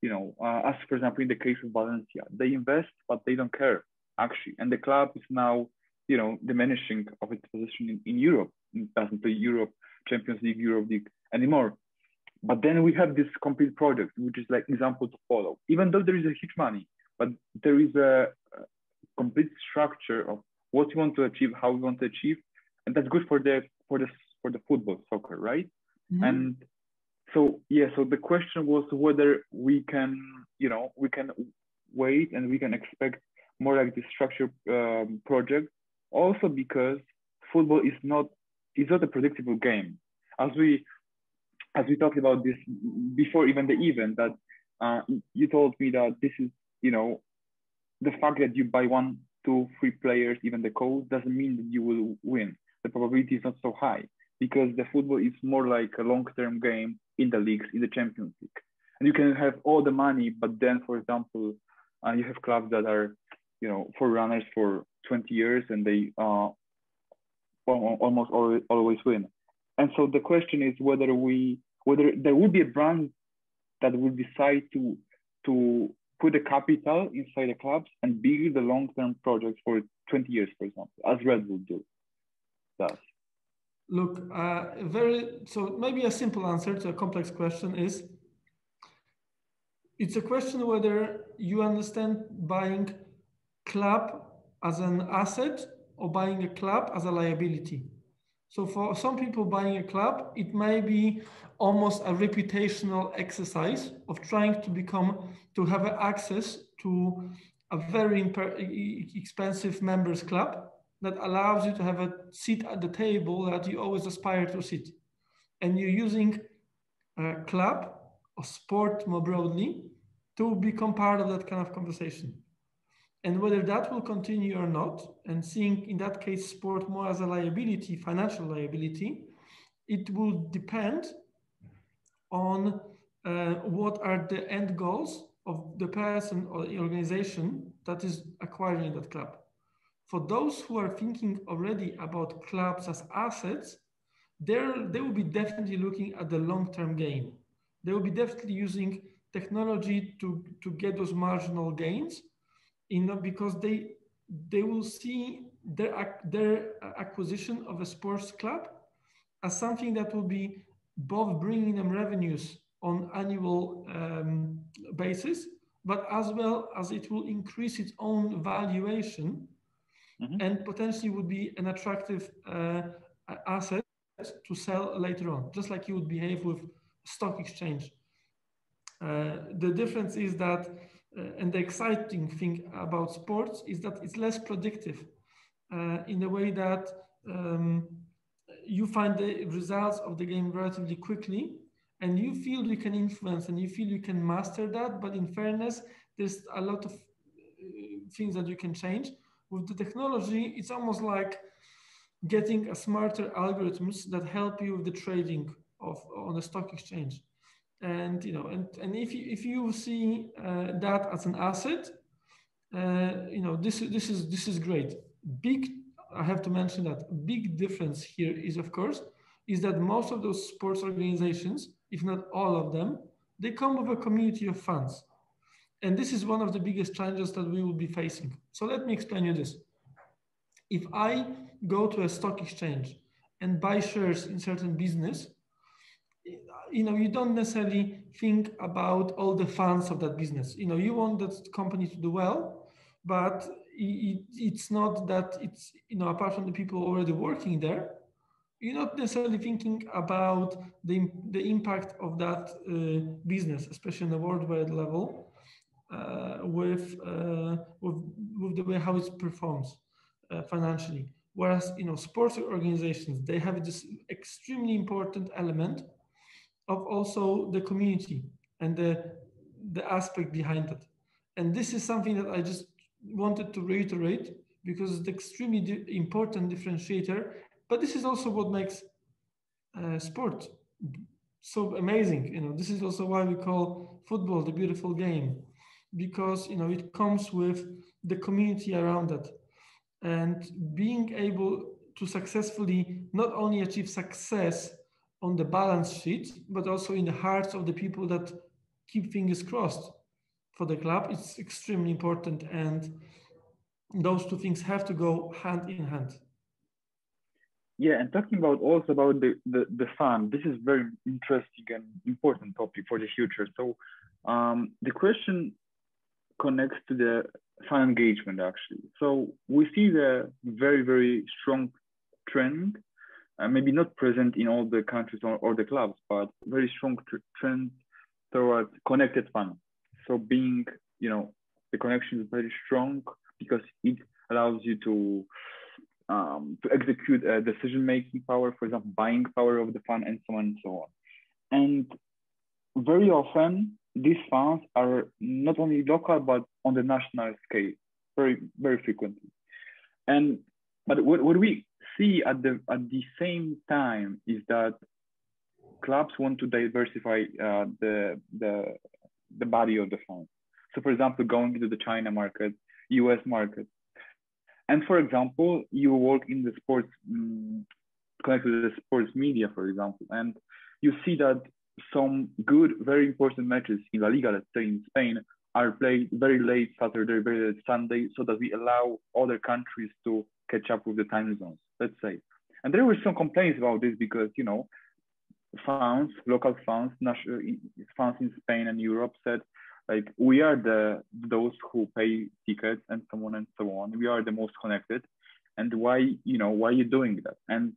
B: you know, uh, as for example in the case of Valencia, they invest, but they don't care. actually, and the club is now, you know, diminishing of its position in, in Europe. It doesn't play Europe, Champions League, Europe League anymore. But then we have this complete project, which is like example to follow. Even though there is a huge money, but there is a, a complete structure of what you want to achieve, how you want to achieve, and that's good for the for the for the football soccer, right? Mm-hmm. And so yeah, so the question was whether we can, you know, we can wait and we can expect more like this structure um, project. Also because football is not is not a predictable game. As we as we talked about this before even the event, that uh, you told me that this is you know the fact that you buy one, two, three players, even the coach doesn't mean that you will win. The probability is not so high because the football is more like a long-term game in the leagues, in the Champions League. And you can have all the money, but then, for example, uh, you have clubs that are, you know, for runners for 20 years and they uh, almost always, always win. And so the question is whether we, whether there would be a brand that would decide to to put the capital inside the clubs and build the long-term projects for 20 years, for example, as Red Bull do. Does.
A: Look, uh, very so maybe a simple answer to a complex question is it's a question whether you understand buying club as an asset or buying a club as a liability. So for some people buying a club, it may be almost a reputational exercise of trying to become, to have access to a very expensive members club that allows you to have a seat at the table that you always aspire to sit. And you're using a club or sport more broadly to become part of that kind of conversation. And whether that will continue or not, and seeing in that case sport more as a liability, financial liability, it will depend on uh, what are the end goals of the person or the organization that is acquiring that club. For those who are thinking already about clubs as assets, they will be definitely looking at the long-term gain. They will be definitely using technology to, to get those marginal gains in because they they will see their, their acquisition of a sports club as something that will be both bringing them revenues on annual um, basis, but as well as it will increase its own valuation mm-hmm. and potentially would be an attractive uh, asset to sell later on, just like you would behave with stock exchange. Uh, the difference is that, uh, and the exciting thing about sports is that it's less predictive uh, in the way that um, you find the results of the game relatively quickly and you feel you can influence and you feel you can master that. But in fairness, there's a lot of uh, things that you can change with the technology, it's almost like getting a smarter algorithms that help you with the trading of on the stock exchange. And you know, and, and if you if you see uh, that as an asset, uh, you know, this this is this is great. Big, I have to mention that big difference here is of course is that most of those sports organizations, if not all of them, they come with a community of fans. And this is one of the biggest challenges that we will be facing. So let me explain you this. If I go to a stock exchange and buy shares in certain business, you know, you don't necessarily think about all the fans of that business. You know, you want that company to do well, but it, it's not that it's, you know, apart from the people already working there, you're not necessarily thinking about the, the impact of that uh, business, especially on a worldwide level, uh, with, uh, with, with the way how it performs uh, financially. Whereas, you know, sports organizations, they have this extremely important element of also the community and the, the aspect behind it. And this is something that I just wanted to reiterate because it's extremely di important differentiator. But this is also what makes uh, sport so amazing. You know, this is also why we call football the beautiful game because you know it comes with the community around it and being able to successfully not only achieve success on the balance sheet but also in the hearts of the people that keep fingers crossed for the club it's extremely important and those two things have to go hand in hand.
B: Yeah, and talking about also about the, the, the fan, this is very interesting and important topic for the future. So um, the question connects to the fan engagement actually. So we see the very, very strong trend, uh, maybe not present in all the countries or, or the clubs, but very strong tr trend towards connected fan. So being, you know, the connection is very strong because it allows you to um, to execute a decision making power, for example, buying power of the fund and so on and so on. And very often these funds are not only local but on the national scale, very very frequently. And but what, what we see at the at the same time is that clubs want to diversify uh, the the the body of the fund. So, for example, going into the China market, US market, and for example, you work in the sports, um, connected to the sports media, for example, and you see that some good, very important matches in La Liga, let's say in Spain, are played very late Saturday, very late Sunday, so that we allow other countries to catch up with the time zones, let's say. And there were some complaints about this because, you know, fans, local fans, fans in Spain and Europe said like we are the those who pay tickets and so on and so on. We are the most connected. And why you know why are you doing that? And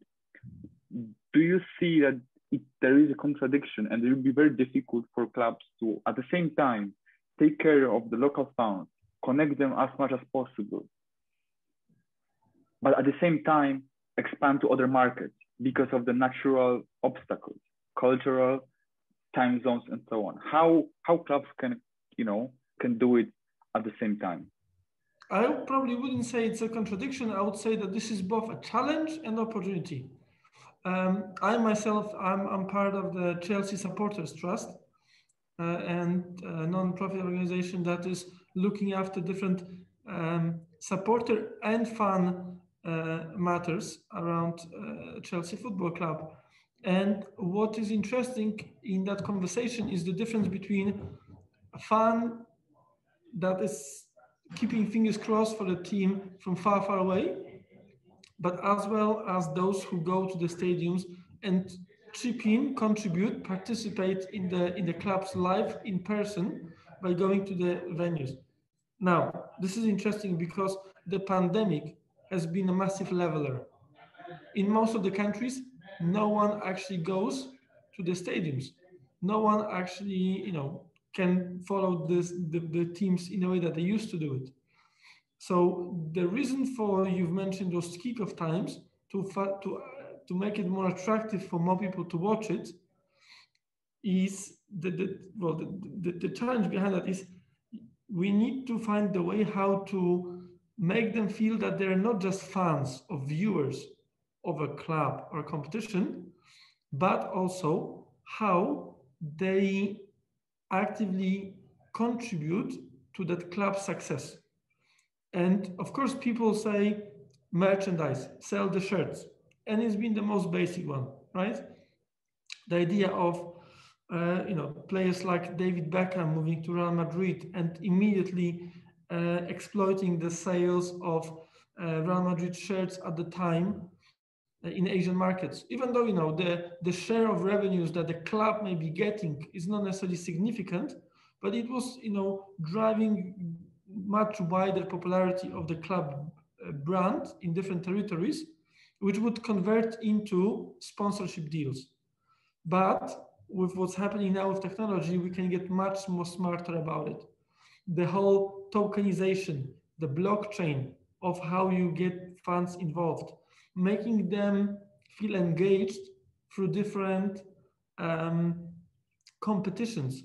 B: do you see that it, there is a contradiction? And it will be very difficult for clubs to at the same time take care of the local fans connect them as much as possible but at the same time expand to other markets because of the natural obstacles cultural time zones and so on how how clubs can you know, can do it at the same time?
A: I probably wouldn't say it's a contradiction. I would say that this is both a challenge and opportunity. Um, I myself, I'm, I'm part of the Chelsea Supporters Trust, and a non-profit organization that is looking after different um, supporter and fan uh, matters around uh, Chelsea Football Club. And what is interesting in that conversation is the difference between a fan that is keeping fingers crossed for the team from far, far away, but as well as those who go to the stadiums and chip in, contribute, participate in the in the club's life in person by going to the venues. Now, this is interesting because the pandemic has been a massive leveler. In most of the countries, no one actually goes to the stadiums. No one actually, you know, can follow this, the, the teams in a way that they used to do it. So the reason for you've mentioned those kickoff times to to to make it more attractive for more people to watch it is the, the well the, the, the challenge behind that is we need to find the way how to make them feel that they're not just fans or viewers of a club or a competition, but also how they actively contribute to that club's success. And of course, people say merchandise, sell the shirts. And it's been the most basic one, right? The idea of uh, you know players like David Beckham moving to Real Madrid and immediately uh, exploiting the sales of uh, Real Madrid shirts at the time uh, in Asian markets, even though you know the the share of revenues that the club may be getting is not necessarily significant, but it was you know driving much wider popularity of the club uh, brand in different territories, which would convert into sponsorship deals. But with what's happening now with technology, we can get much more smarter about it. The whole tokenization, the blockchain of how you get funds involved making them feel engaged through different um, competitions,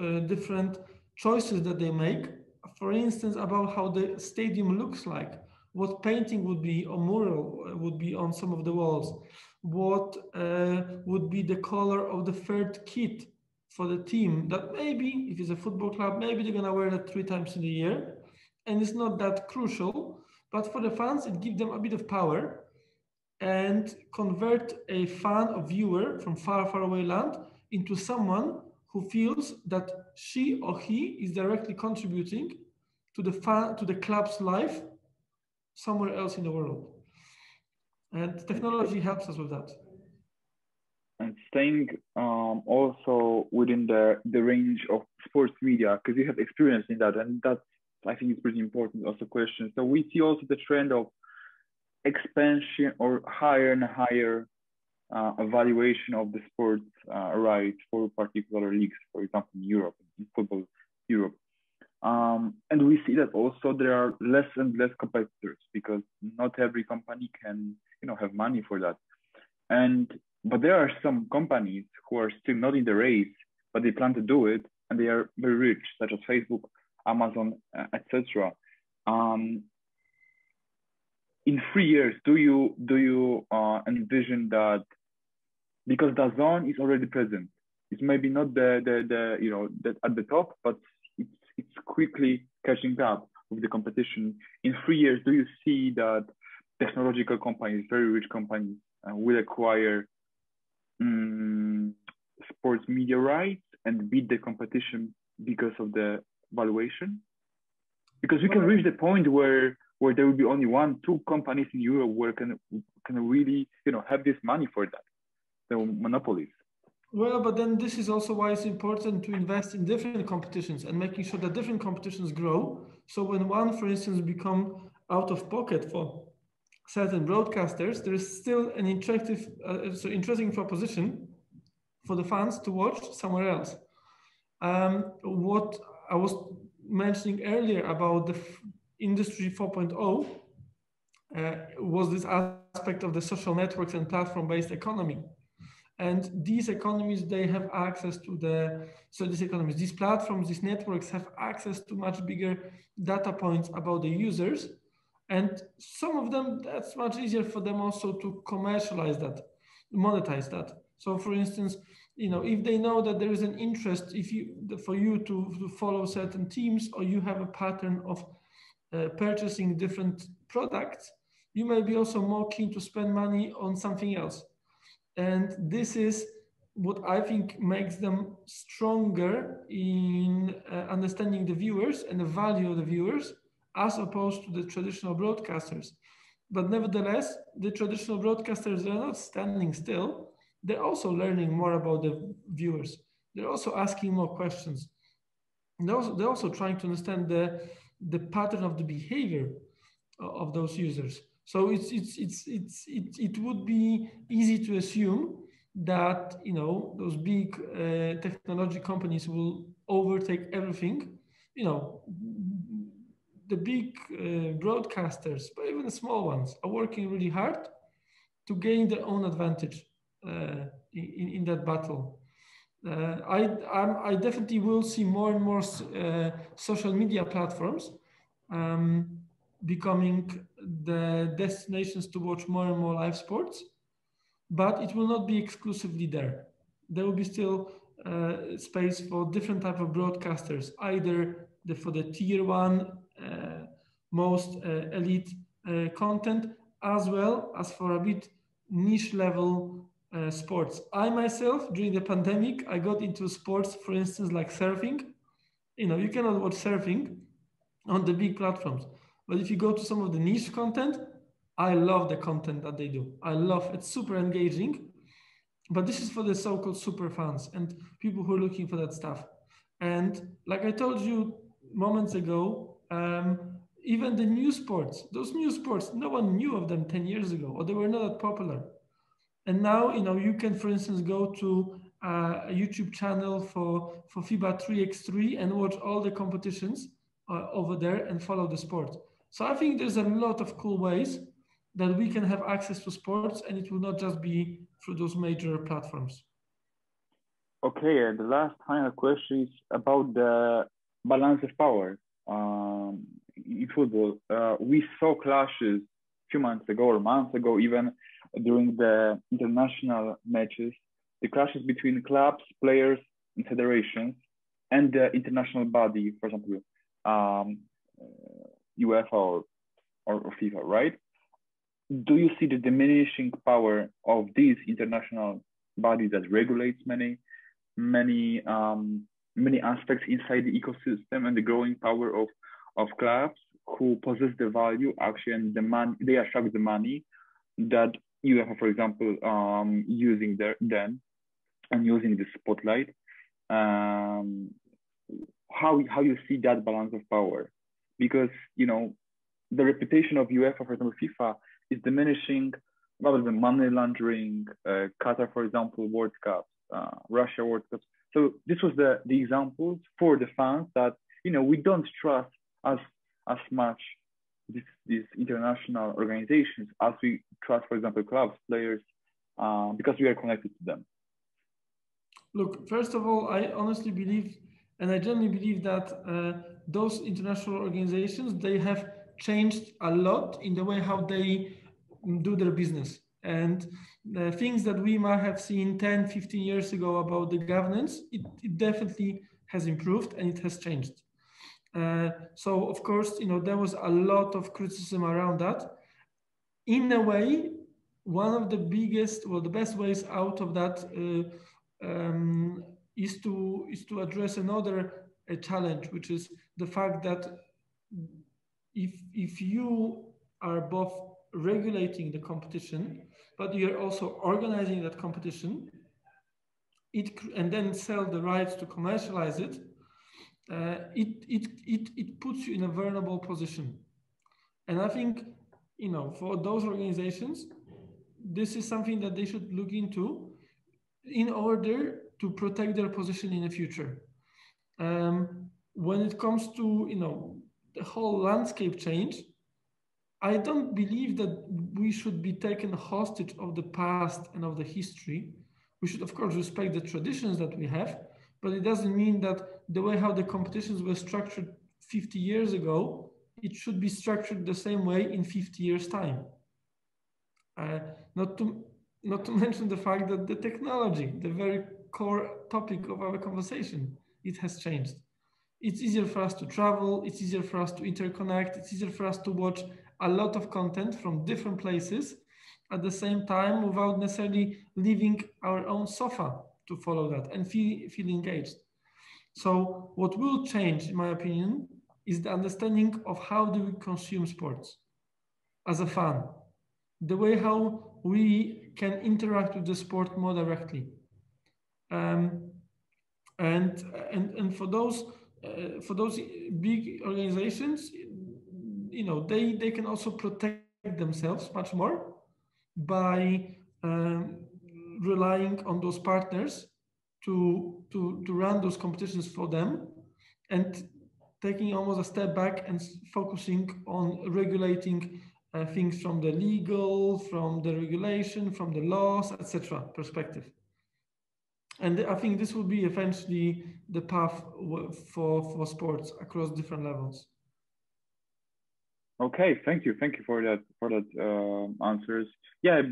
A: uh, different choices that they make. For instance, about how the stadium looks like, what painting would be or mural uh, would be on some of the walls, what uh, would be the color of the third kit for the team. That maybe, if it's a football club, maybe they're gonna wear that three times in a year, and it's not that crucial. But for the fans, it gives them a bit of power and convert a fan or viewer from far, far away land into someone who feels that she or he is directly contributing to the fan, to the club's life somewhere else in the world. And technology helps us with that.
B: And staying um, also within the, the range of sports media, because you have experience in that, and that's I think it's pretty important also question. So we see also the trend of expansion or higher and higher uh, evaluation of the sports uh, rights for particular leagues, for example, in Europe, in football Europe. Um, and we see that also there are less and less competitors because not every company can, you know, have money for that. And but there are some companies who are still not in the race, but they plan to do it, and they are very rich, such as Facebook, Amazon, uh, etc. Um, in three years, do you do you uh, envision that because DAZN is already present, it's maybe not the the, the you know that at the top, but quickly catching up with the competition. In three years, do you see that technological companies, very rich companies, uh, will acquire um, sports media rights and beat the competition because of the valuation? Because we can reach the point where where there will be only one, two companies in Europe where can can really you know have this money for that, the monopolies.
A: Well, but then this is also why it's important to invest in different competitions and making sure that different competitions grow. So when one, for instance, become out of pocket for certain broadcasters, there is still an attractive, uh, so interesting proposition for the fans to watch somewhere else. Um, what I was mentioning earlier about the industry 4.0 uh, was this aspect of the social networks and platform-based economy. And these economies, they have access to the, so these economies, these platforms, these networks have access to much bigger data points about the users. And some of them, that's much easier for them also to commercialize that, monetize that. So for instance, you know, if they know that there is an interest, if you for you to, to follow certain teams or you have a pattern of uh, purchasing different products, you may be also more keen to spend money on something else. And this is what I think makes them stronger in uh, understanding the viewers and the value of the viewers as opposed to the traditional broadcasters. But nevertheless, the traditional broadcasters are not standing still they're also learning more about the viewers. They're also asking more questions. They're also, they're also trying to understand the, the pattern of the behavior of those users. So it's, it's, it's, it's, it, it would be easy to assume that you know those big uh, technology companies will overtake everything. You know, the big uh, broadcasters, but even the small ones, are working really hard to gain their own advantage. Uh, in, in that battle. Uh, I, I'm, i definitely will see more and more uh, social media platforms um, becoming the destinations to watch more and more live sports, but it will not be exclusively there. There will be still uh, space for different type of broadcasters, either the, for the tier one uh, most uh, elite content, as well as for a bit niche level uh, sports. I myself, during the pandemic, I got into sports, for instance, like surfing. You know, you cannot watch surfing on the big platforms. But if you go to some of the niche content, I love the content that they do. I love it's super engaging. But this is for the so-called super fans and people who are looking for that stuff. And like I told you moments ago, um, even the new sports, those new sports, no one knew of them 10 years ago, or they were not that popular. And now, you know, you can, for instance, go to uh, a YouTube channel for, for FIBA 3x3 and watch all the competitions uh, over there and follow the sport. So I think there's a lot of cool ways that we can have access to sports and it will not just be through those major platforms.
B: Okay, and the last final question is about the balance of power um, in football. Uh, we saw clashes a few months ago or months ago even during the international matches, the clashes between clubs, players, and federations, and the international body, for example, um, UEFA or, or, FIFA, right? Do you see the diminishing power of these international bodies that regulates many, many, um, many aspects inside the ecosystem and the growing power of, of clubs? who possess the value actually and the money they attract the money that UEFA, for example, um, using their them and using the spotlight. Um, how how you see that balance of power? Because you know the reputation of UEFA, for example, FIFA, is diminishing rather than money laundering, uh, Qatar, for example, World Cup, uh, Russia World Cup. So this was the the examples for the fans that you know we don't trust as as much this, these international organizations as we trust, for example, clubs, players, uh, because we are connected to them.
A: Look, first of all, I honestly believe, and I genuinely believe that uh, those international organizations they have changed a lot in the way how they do their business. And the things that we might have seen 10 15 years ago about the governance it, it definitely has improved and it has changed. Uh, so of course you know there was a lot of criticism around that. In a way one of the biggest well the best ways out of that uh, um, is to is to address another a challenge which is the fact that if if you are both regulating the competition but you're also organizing that competition it and then sell the rights to commercialize it uh, it, it it it puts you in a vulnerable position. And i think you know for those organizations this is something that they should look into in order to protect their position in the future um, when it comes to you know the whole landscape change I don't believe that we should be taken hostage of the past and of the history. We should, of course, respect the traditions that we have, but it doesn't mean that the way how the competitions were structured 50 years ago, it should be structured the same way in 50 years' time. Uh, not to not to mention the fact that the technology, the very core topic of our conversation, it has changed. It's easier for us to travel. It's easier for us to interconnect. It's easier for us to watch a lot of content from different places at the same time without necessarily leaving our own sofa to follow that and feel, feel engaged. So what will change, in my opinion, is the understanding of how do we consume sports as a fan, the way how we can interact with the sport more directly. Um, and, and, and for those uh, for those big organizations, you know they they can also protect themselves much more by um, relying on those partners to to to run those competitions for them and taking almost a step back and focusing on regulating uh, things from the legal from the regulation from the laws etc perspective and i think this will be eventually the path for for sports across different levels
B: Okay, thank you, thank you for that for that uh, answers. Yeah,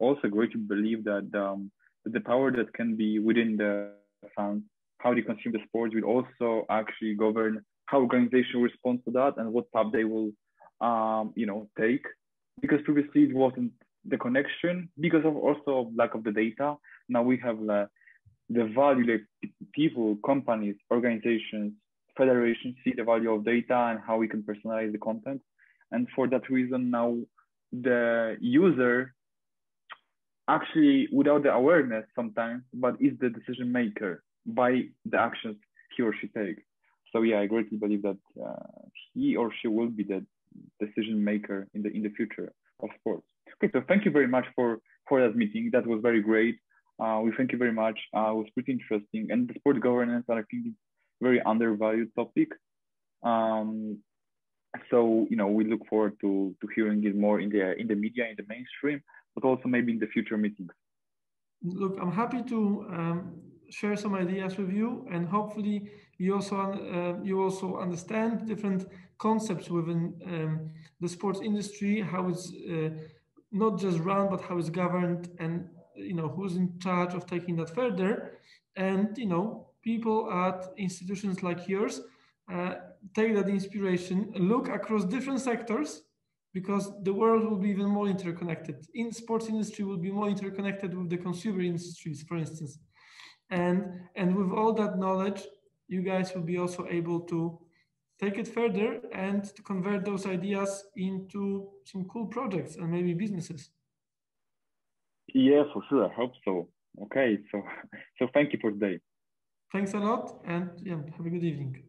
B: also great to believe that um, the power that can be within the fans, how they consume the sports, will also actually govern how organization responds to that and what path they will, um, you know, take. Because previously it wasn't the connection because of also lack of the data. Now we have uh, the value that people, companies, organizations, federations see the value of data and how we can personalize the content. And for that reason now the user actually without the awareness sometimes but is the decision maker by the actions he or she takes. So yeah i greatly believe that uh, he or she will be the decision maker in the in the future of sports. Okay so thank you very much for for that meeting. That was very great uh, we thank you very much. Uh, it was pretty interesting. And the sport governance i think is very undervalued topic. Um, so you know we look forward to to hearing it more in the in the media in the mainstream but also maybe in the future meetings.
A: Look i'm happy to um, share some ideas with you and hopefully you also uh, you also understand different concepts within um, the sports industry how it's uh, not just run but how it's governed and you know who's in charge of taking that further and you know people at institutions like yours uh, take that inspiration, look across different sectors because the world will be even more interconnected. In sports industry will be more interconnected with the consumer industries, for instance. And, and with all that knowledge, you guys will be also able to take it further and to convert those ideas into some cool projects and maybe businesses.
B: Yeah, for sure. I hope so. Okay, so so thank you for today.
A: Thanks a lot and yeah, have a good evening.